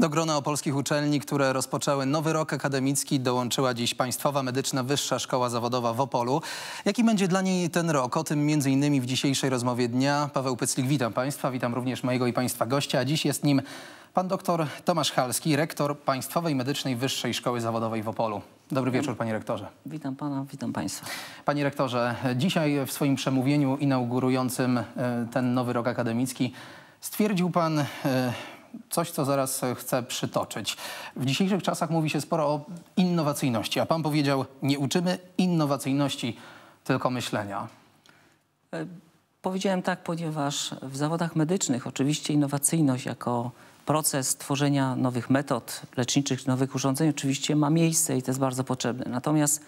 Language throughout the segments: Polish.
Do grona opolskich uczelni, które rozpoczęły nowy rok akademicki, dołączyła dziś Państwowa Medyczna Wyższa Szkoła Zawodowa w Opolu. Jaki będzie dla niej ten rok? O tym między innymi w dzisiejszej rozmowie dnia. Paweł Pyclik, witam Państwa, witam również mojego i Państwa gościa, a dziś jest nim pan doktor Tomasz Halski, rektor Państwowej Medycznej Wyższej Szkoły Zawodowej w Opolu. Dobry wieczór, panie rektorze. Witam pana, witam państwa. Panie rektorze, dzisiaj w swoim przemówieniu inaugurującym e, ten nowy rok akademicki stwierdził pan e, coś, co zaraz chcę przytoczyć. W dzisiejszych czasach mówi się sporo o innowacyjności, a pan powiedział, nie uczymy innowacyjności, tylko myślenia. Powiedziałem tak, ponieważ w zawodach medycznych oczywiście innowacyjność jako proces tworzenia nowych metod leczniczych, nowych urządzeń oczywiście ma miejsce i to jest bardzo potrzebne. Natomiast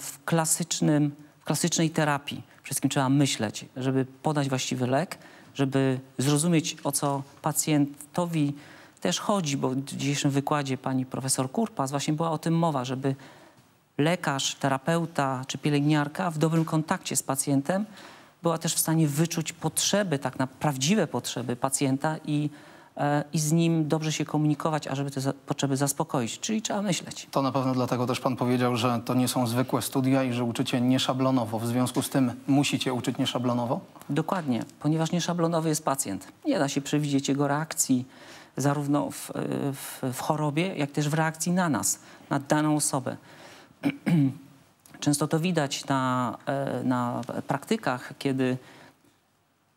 w, klasycznym, w klasycznej terapii wszystkim trzeba myśleć, żeby podać właściwy lek, żeby zrozumieć o co pacjentowi też chodzi, bo w dzisiejszym wykładzie pani profesor Kurpas właśnie była o tym mowa, żeby lekarz, terapeuta czy pielęgniarka w dobrym kontakcie z pacjentem była też w stanie wyczuć potrzeby, tak na prawdziwe potrzeby pacjenta i, i z nim dobrze się komunikować, ażeby te potrzeby zaspokoić. Czyli trzeba myśleć. To na pewno dlatego też pan powiedział, że to nie są zwykłe studia i że uczycie nieszablonowo. W związku z tym musicie uczyć nieszablonowo? Dokładnie, ponieważ nieszablonowy jest pacjent. Nie da się przewidzieć jego reakcji zarówno w, w, w chorobie, jak też w reakcji na nas, na daną osobę. Często to widać na, e, na praktykach, kiedy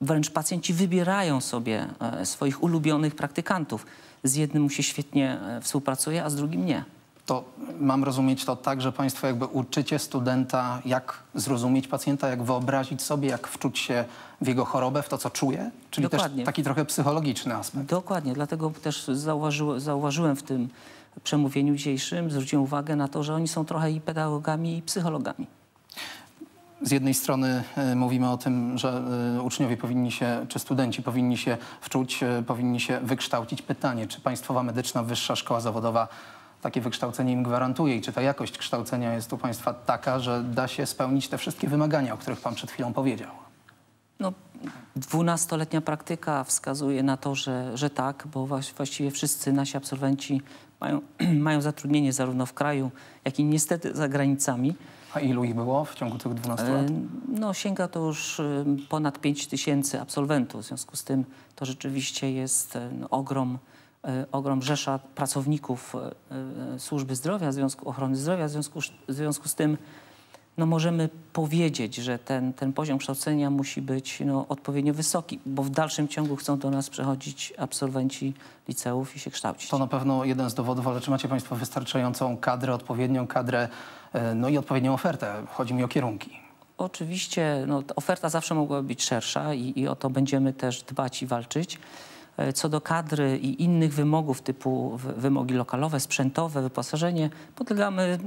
wręcz pacjenci wybierają sobie e, swoich ulubionych praktykantów. Z jednym mu się świetnie e, współpracuje, a z drugim nie. To mam rozumieć to tak, że państwo jakby uczycie studenta, jak zrozumieć pacjenta, jak wyobrazić sobie, jak wczuć się w jego chorobę, w to, co czuje? Czyli Dokładnie. też taki trochę psychologiczny aspekt. Dokładnie, dlatego też zauważy, zauważyłem w tym przemówieniu dzisiejszym, zwróciłem uwagę na to, że oni są trochę i pedagogami, i psychologami. Z jednej strony e, mówimy o tym, że e, uczniowie powinni się, czy studenci powinni się wczuć, e, powinni się wykształcić. Pytanie, czy Państwowa Medyczna Wyższa Szkoła Zawodowa takie wykształcenie im gwarantuje i czy ta jakość kształcenia jest u Państwa taka, że da się spełnić te wszystkie wymagania, o których Pan przed chwilą powiedział? No, dwunastoletnia praktyka wskazuje na to, że, że tak, bo właś- właściwie wszyscy nasi absolwenci mają, mają zatrudnienie zarówno w kraju, jak i niestety za granicami. A ilu ich było w ciągu tych 12 lat? E, No, sięga to już e, ponad 5 tysięcy absolwentów. W związku z tym to rzeczywiście jest e, no, ogrom, e, ogrom rzesza pracowników służby zdrowia, Związku Ochrony Zdrowia. W związku, w związku z tym no, możemy powiedzieć, że ten, ten poziom kształcenia musi być no, odpowiednio wysoki, bo w dalszym ciągu chcą do nas przychodzić absolwenci liceów i się kształcić. To na pewno jeden z dowodów, ale czy macie Państwo wystarczającą kadrę, odpowiednią kadrę, no i odpowiednią ofertę? Chodzi mi o kierunki. Oczywiście no, ta oferta zawsze mogłaby być szersza i, i o to będziemy też dbać i walczyć. E, Co do kadry i innych wymogów typu wy- wymogi lokalowe, sprzętowe, wyposażenie, podlegamy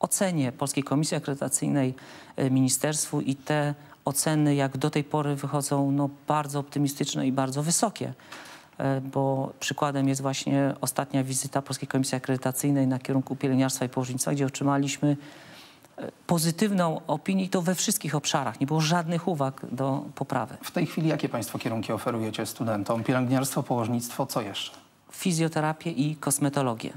ocenie Polskiej Komisji Akredytacyjnej, e, ministerstwu i te oceny jak do tej pory wychodzą no, bardzo optymistyczne i bardzo wysokie. E, Bo przykładem jest właśnie ostatnia wizyta Polskiej Komisji Akredytacyjnej na kierunku pielęgniarstwa i położnictwa, gdzie otrzymaliśmy pozytywną opinię i to we wszystkich obszarach. Nie było żadnych uwag do poprawy. W tej chwili jakie Państwo kierunki oferujecie studentom? Pielęgniarstwo, położnictwo, co jeszcze? Fizjoterapię i kosmetologię.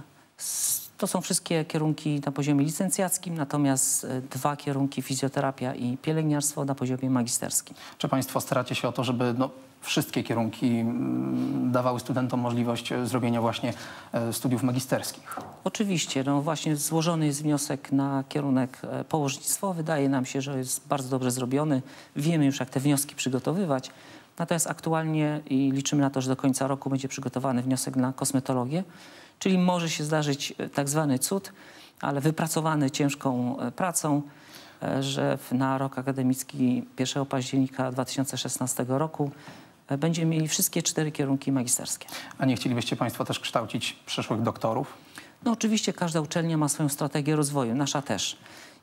To są wszystkie kierunki na poziomie licencjackim, natomiast e, dwa kierunki fizjoterapia i pielęgniarstwo na poziomie magisterskim. Czy Państwo staracie się o to, żeby no, wszystkie kierunki mm, dawały studentom możliwość e, zrobienia właśnie e, studiów magisterskich? Oczywiście, no właśnie złożony jest wniosek na kierunek położnictwo. Wydaje nam się, że jest bardzo dobrze zrobiony. Wiemy już, jak te wnioski przygotowywać. Natomiast aktualnie i liczymy na to, że do końca roku będzie przygotowany wniosek na kosmetologię, czyli może się zdarzyć e, tak zwany cud, ale wypracowany ciężką e, pracą, e, że na rok akademicki 1 października 2016 roku będziemy mieli wszystkie cztery kierunki magisterskie. A nie chcielibyście Państwo też kształcić przyszłych doktorów? No oczywiście każda uczelnia ma swoją strategię rozwoju, nasza też.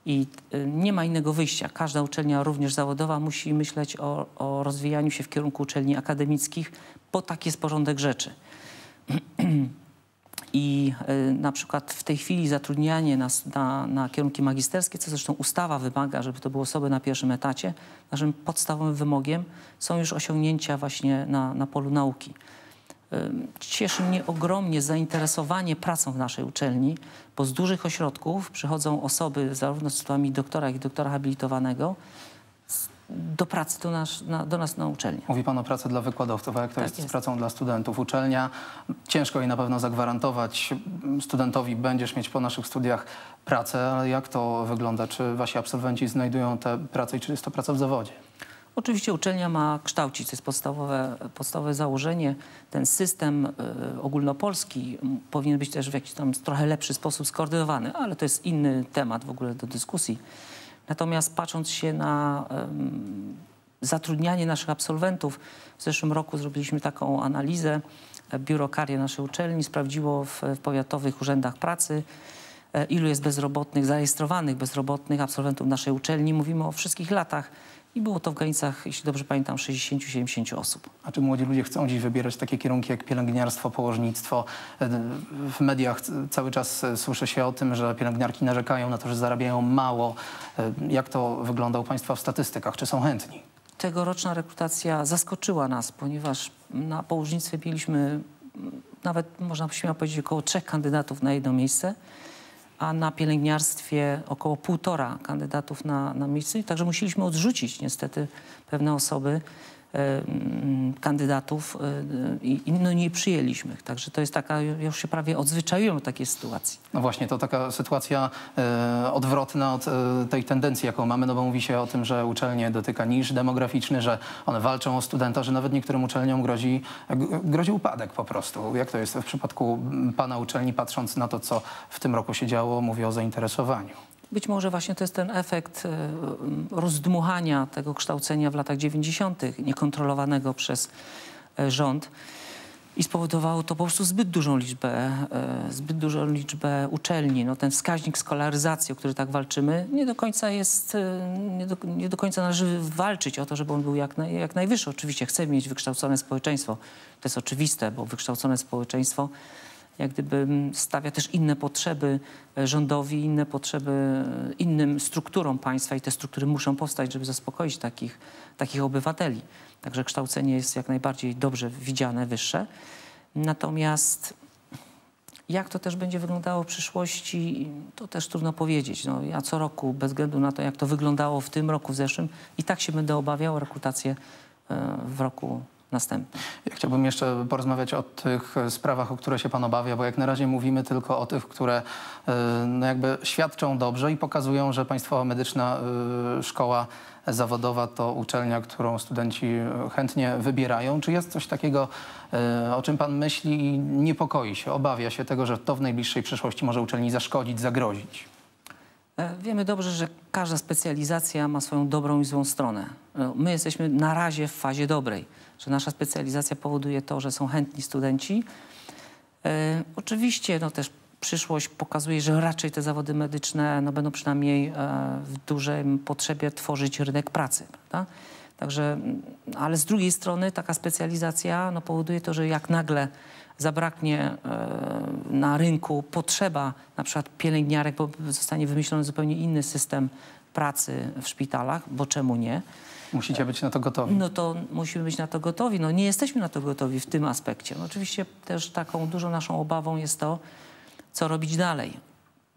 I y, nie ma innego wyjścia. Każda uczelnia, również zawodowa, musi myśleć o, o rozwijaniu się w kierunku uczelni akademickich, bo taki jest porządek rzeczy. I y, na przykład w tej chwili zatrudnianie na, s- na, na kierunki magisterskie, co zresztą ustawa wymaga, żeby to były osoby na pierwszym etacie, naszym podstawowym wymogiem są już osiągnięcia właśnie na, na polu nauki. Cieszy mnie ogromnie zainteresowanie pracą w naszej uczelni, bo z dużych ośrodków przychodzą osoby zarówno z tytułami doktora, jak i doktora habilitowanego z- do pracy do nas na, do nas na uczelni. Mówi pan o pracy dla wykładowców, a jak to Tak jest, z jest. pracą dla studentów? Uczelnia, ciężko jej na pewno zagwarantować studentowi, będziesz mieć po naszych studiach pracę, ale jak to wygląda? Czy wasi absolwenci znajdują tę pracę i czy jest to praca w zawodzie? Oczywiście uczelnia ma kształcić, to jest podstawowe, podstawowe założenie. Ten system y, ogólnopolski powinien być też w jakiś tam trochę lepszy sposób skoordynowany, ale to jest inny temat w ogóle do dyskusji. Natomiast patrząc się na em, zatrudnianie naszych absolwentów, w zeszłym roku zrobiliśmy taką analizę. Biuro Karie naszej uczelni sprawdziło w, w powiatowych urzędach pracy, e, ilu jest bezrobotnych, zarejestrowanych bezrobotnych absolwentów naszej uczelni. Mówimy o wszystkich latach i było to w granicach, jeśli dobrze pamiętam, 60-70 osób. A czy młodzi ludzie chcą dziś wybierać takie kierunki jak pielęgniarstwo, położnictwo? W mediach cały czas słyszy się o tym, że pielęgniarki narzekają na to, że zarabiają mało. Jak to wygląda u państwa w statystykach? Czy są chętni? Tegoroczna rekrutacja zaskoczyła nas, ponieważ na położnictwie mieliśmy mm, nawet, można by śmiało powiedzieć, około trzech kandydatów na jedno miejsce, a na pielęgniarstwie około półtora kandydatów na, na miejsce. Także musieliśmy odrzucić niestety pewne osoby, kandydatów e, i i no, nie przyjęliśmy. Także to jest taka, już się prawie odzwyczaiłem do takiej sytuacji. No właśnie, to taka sytuacja e, odwrotna od e, tej tendencji, jaką mamy, no bo mówi się o tym, że uczelnie dotyka niż demograficzny, że one walczą o studenta, że nawet niektórym uczelniom grozi, grozi upadek po prostu. Jak to jest w przypadku pana uczelni, patrząc na to, co w tym roku się działo, mówię o zainteresowaniu. Być może właśnie to jest ten efekt e, rozdmuchania tego kształcenia w latach 90., niekontrolowanego przez e, rząd. I spowodowało to po prostu zbyt dużą liczbę, e, zbyt dużą liczbę uczelni. No, ten wskaźnik skolaryzacji, o który tak walczymy, nie do końca jest, nie do, nie do końca należy walczyć o to, żeby on był jak, naj, jak najwyższy. Oczywiście chcemy mieć wykształcone społeczeństwo. To jest oczywiste, bo wykształcone społeczeństwo jak gdyby stawia też inne potrzeby e, rządowi, inne potrzeby e, innym strukturom państwa i te struktury muszą powstać, żeby zaspokoić takich, takich obywateli. Także kształcenie jest jak najbardziej dobrze widziane, wyższe. Natomiast jak to też będzie wyglądało w przyszłości, to też trudno powiedzieć. No, ja co roku, bez względu na to, jak to wyglądało w tym roku, w zeszłym, i tak się będę obawiał rekrutację e, w roku następnym. Ja chciałbym jeszcze porozmawiać o tych sprawach, o które się pan obawia, bo jak na razie mówimy tylko o tych, które e, no jakby świadczą dobrze i pokazują, że Państwowa Medyczna e, Szkoła Zawodowa to uczelnia, którą studenci chętnie wybierają. Czy jest coś takiego, e, o czym pan myśli i niepokoi się, obawia się tego, że to w najbliższej przyszłości może uczelni zaszkodzić, zagrozić? E, Wiemy dobrze, że każda specjalizacja ma swoją dobrą i złą stronę. E, My jesteśmy na razie w fazie dobrej, że nasza specjalizacja powoduje to, że są chętni studenci. E, oczywiście no, też przyszłość pokazuje, że raczej te zawody medyczne no, będą przynajmniej w dużej potrzebie tworzyć rynek pracy. Prawda? Także, mm, ale z drugiej strony taka specjalizacja no, powoduje to, że jak nagle zabraknie e, na rynku potrzeba na przykład pielęgniarek, bo zostanie wymyślony zupełnie inny system pracy w szpitalach, bo czemu nie? Musicie być na to gotowi. No to musimy być na to gotowi. No nie jesteśmy na to gotowi w tym aspekcie. No, oczywiście też taką dużą naszą obawą jest to, co robić dalej.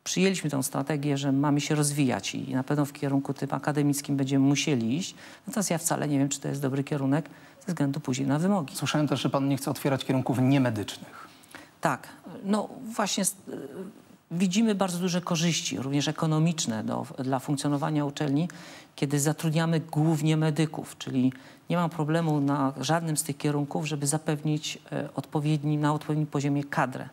Przyjęliśmy tę strategię, że mamy się rozwijać i na pewno w kierunku tym akademickim będziemy musieli iść. Natomiast ja wcale nie wiem, czy to jest dobry kierunek ze względu później na wymogi. Słyszałem też, że pan nie chce otwierać kierunków niemedycznych. Tak, no właśnie y, widzimy bardzo duże korzyści, również ekonomiczne do, dla funkcjonowania uczelni, kiedy zatrudniamy głównie medyków, czyli nie ma problemu na żadnym z tych kierunków, żeby zapewnić e, odpowiedni, na odpowiednim poziomie kadrę.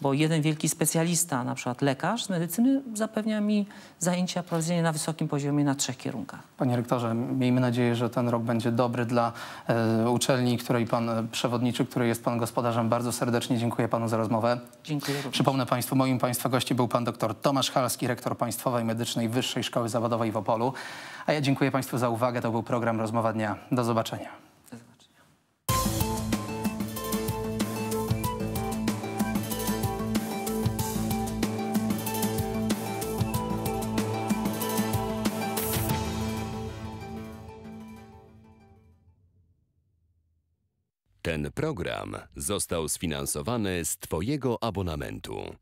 Bo jeden wielki specjalista, na przykład lekarz z medycyny, zapewnia mi zajęcia prowadzenie na wysokim poziomie na trzech kierunkach. Panie rektorze, miejmy nadzieję, że ten rok będzie dobry dla e, uczelni, której pan e, przewodniczy, której jest pan gospodarzem. Bardzo serdecznie dziękuję panu za rozmowę. Dziękuję również. Przypomnę państwu, moim państwa gościem był pan dr Tomasz Halski, rektor Państwowej Medycznej Wyższej Szkoły Zawodowej w Opolu. A ja dziękuję państwu za uwagę. To był program Rozmowa Dnia. Do zobaczenia. Ten program został sfinansowany z Twojego abonamentu.